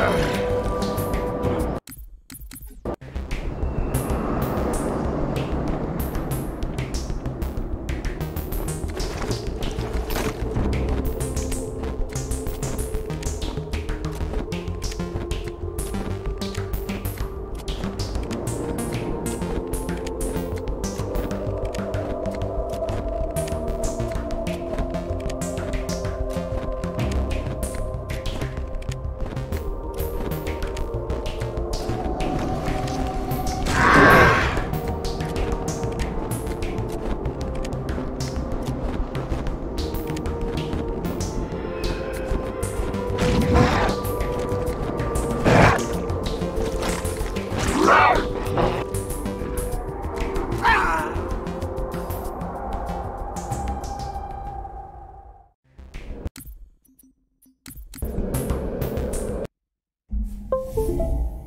Adam. You